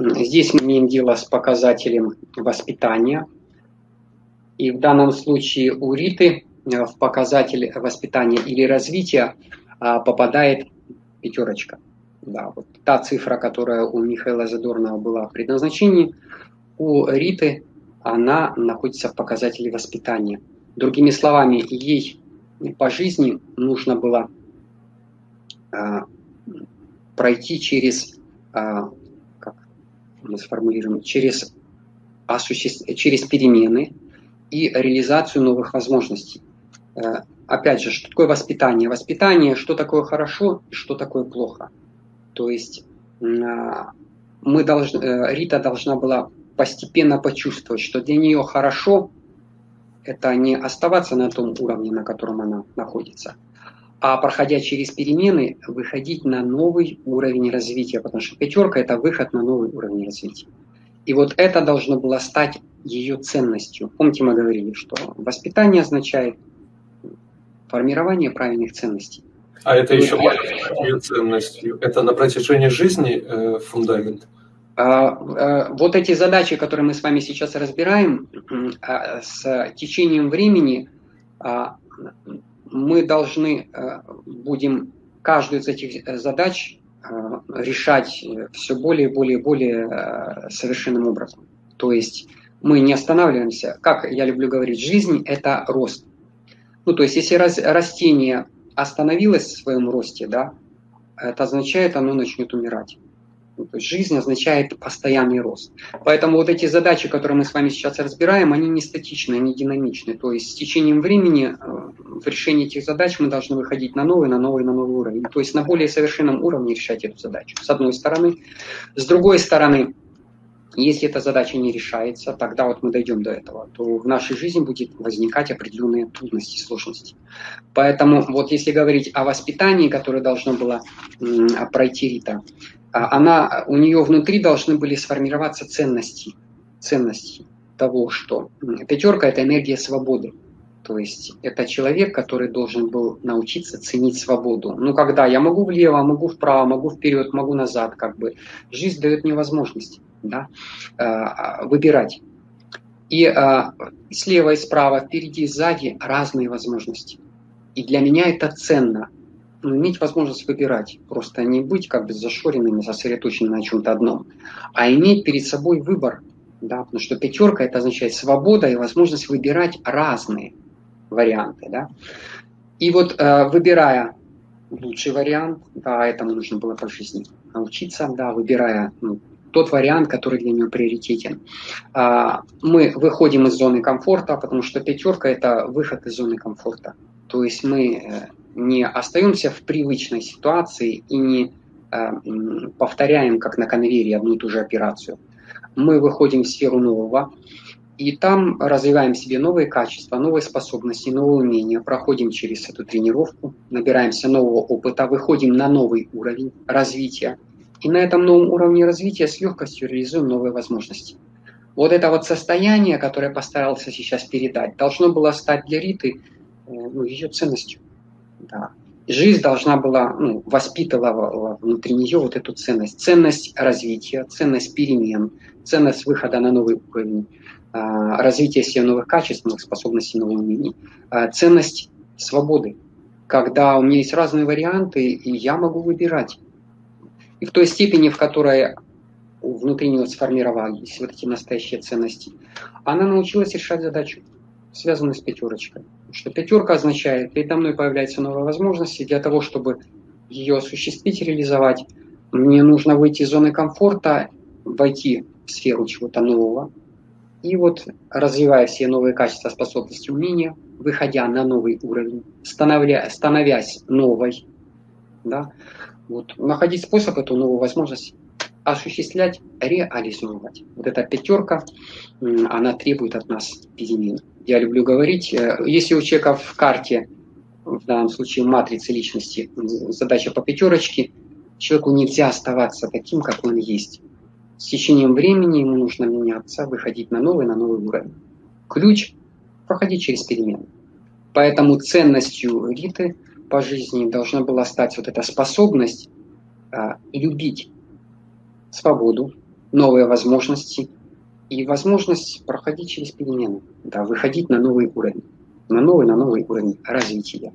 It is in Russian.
Здесь мы имеем дело с показателем воспитания. И в данном случае у Риты э, в показатель воспитания или развития а, попадает пятерочка. Да, вот та цифра, которая у Михаила Задорнова была в предназначении, у Риты она находится в показателе воспитания. Другими словами, ей по жизни нужно было а, пройти через, а, мы сформулируем, через, осуществ... через перемены и реализацию новых возможностей. А, опять же, что такое воспитание? Воспитание, что такое хорошо и что такое плохо. То есть а, мы должны, э, Рита должна была постепенно почувствовать, что для нее хорошо это не оставаться на том уровне, на котором она находится, а проходя через перемены, выходить на новый уровень развития, потому что пятерка – это выход на новый уровень развития. И вот это должно было стать ее ценностью. Помните, мы говорили, что воспитание означает формирование правильных ценностей. А это еще ее ценностью? Это на протяжении жизни э, фундамент? А, э, вот эти задачи, которые мы с вами сейчас разбираем, а, с течением времени а, мы должны э, будем каждую из этих задач решать все более и более и более совершенным образом. То есть мы не останавливаемся. Как я люблю говорить, жизнь – это рост. Ну, то есть если растение остановилось в своем росте, да, это означает, оно начнет умирать. Ну, то есть жизнь означает постоянный рост. Поэтому вот эти задачи, которые мы с вами сейчас разбираем, они не статичны, они динамичны. То есть с течением времени э, в решении этих задач мы должны выходить на новый, на новый, на новый уровень. То есть на более совершенном уровне решать эту задачу, с одной стороны. С другой стороны, если эта задача не решается, тогда вот мы дойдем до этого, то в нашей жизни будет возникать определенные трудности, сложности. Поэтому вот если говорить о воспитании, которое должно было пройти Рита, она, у нее внутри должны были сформироваться ценности, ценности того, что пятерка – это энергия свободы. То есть это человек, который должен был научиться ценить свободу. Ну, когда я могу влево, могу вправо, могу вперед, могу назад, как бы. Жизнь дает мне возможность да, а, выбирать. И а, слева и справа, впереди и сзади разные возможности. И для меня это ценно – иметь возможность выбирать, просто не быть как бы зашоренным и сосредоточенным на чем-то одном, а иметь перед собой выбор, да, потому что пятерка это означает свобода и возможность выбирать разные варианты, да. И вот э, выбирая лучший вариант, да, этому нужно было по жизни научиться, да, выбирая ну, тот вариант, который для него приоритетен. А, мы выходим из зоны комфорта, потому что пятерка это выход из зоны комфорта. То есть мы э, не остаемся в привычной ситуации и не э, повторяем, как на конвейере, одну и ту же операцию. Мы выходим в сферу нового, и там развиваем себе новые качества, новые способности, новые умения, проходим через эту тренировку, набираемся нового опыта, выходим на новый уровень развития. И на этом новом уровне развития с легкостью реализуем новые возможности. Вот это вот состояние, которое я постарался сейчас передать, должно было стать для Риты э, ну, ее ценностью. Да. Жизнь должна была, ну, воспитывала внутри нее вот эту ценность. Ценность развития, ценность перемен, ценность выхода на новый уровень, а, развития себе новых качеств, новых способностей, новых умений, а, ценность свободы, когда у меня есть разные варианты, и я могу выбирать. И в той степени, в которой внутри нее сформировались вот эти настоящие ценности, она научилась решать задачу, связанную с пятерочкой что пятерка означает, передо мной появляются новые возможности, для того, чтобы ее осуществить, реализовать, мне нужно выйти из зоны комфорта, войти в сферу чего-то нового, и вот развивая все новые качества, способности, умения, выходя на новый уровень, становля, становясь новой, да, вот, находить способ эту новую возможность осуществлять, реализовывать. Вот эта пятерка, она требует от нас перемен я люблю говорить, э, если у человека в карте, в данном случае матрицы личности, задача по пятерочке, человеку нельзя оставаться таким, как он есть. С течением времени ему нужно меняться, выходить на новый, на новый уровень. Ключ – проходить через перемены. Поэтому ценностью Риты по жизни должна была стать вот эта способность а, любить свободу, новые возможности и возможность проходить через перемены, да, выходить на новый уровень, на новый, на новый уровень развития.